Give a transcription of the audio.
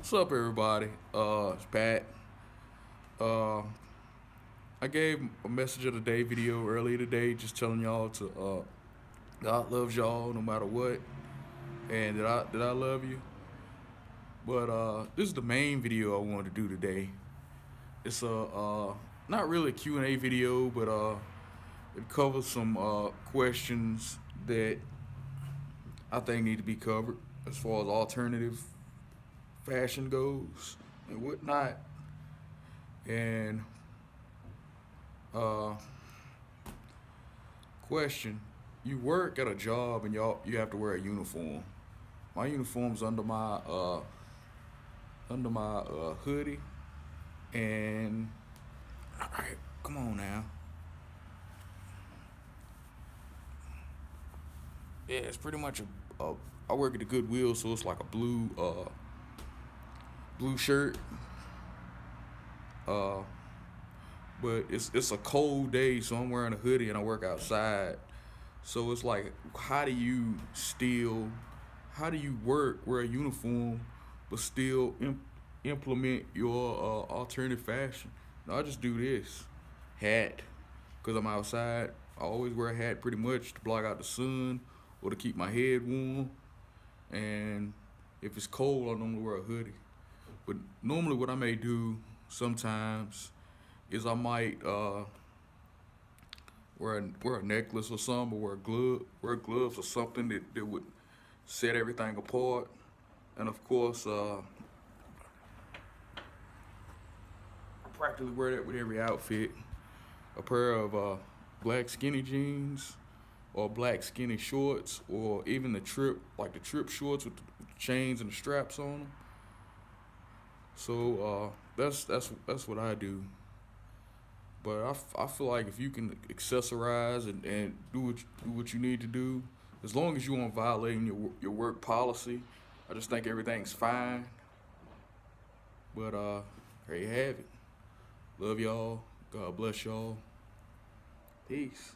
What's up, everybody? Uh, it's Pat. Uh, I gave a message of the day video earlier today, just telling y'all to uh, God loves y'all no matter what, and that I that I love you. But uh, this is the main video I wanted to do today. It's a uh, not really a Q and A video, but uh, it covers some uh, questions that I think need to be covered as far as alternative fashion goes and whatnot. And uh, question: You work at a job and y'all you have to wear a uniform. My uniform's under my uh, under my uh, hoodie, and all right, come on now. Yeah, it's pretty much a, a. I work at the Goodwill, so it's like a blue uh blue shirt. Uh, but it's it's a cold day, so I'm wearing a hoodie and I work outside. So it's like, how do you still, how do you work, wear a uniform, but still imp implement your uh, alternative fashion? No, I just do this, hat, cause I'm outside. I always wear a hat pretty much to block out the sun or to keep my head warm. And if it's cold, I normally wear a hoodie. But normally what I may do sometimes is I might uh, wear a, wear a necklace or something, or wear glove, wear gloves or something that, that would set everything apart. And of course, uh, I practically wear that with every outfit. A pair of uh, black skinny jeans, or black skinny shorts, or even the Tripp, like the Tripp shorts with the chains and the straps on them. So uh, that's that's that's what I do. But I, I feel like if you can accessorize and, and do what you, do what you need to do, as long as you aren't violating your your work policy, I just think everything's fine. But uh, there you have it. Love y'all. God bless y'all. Peace.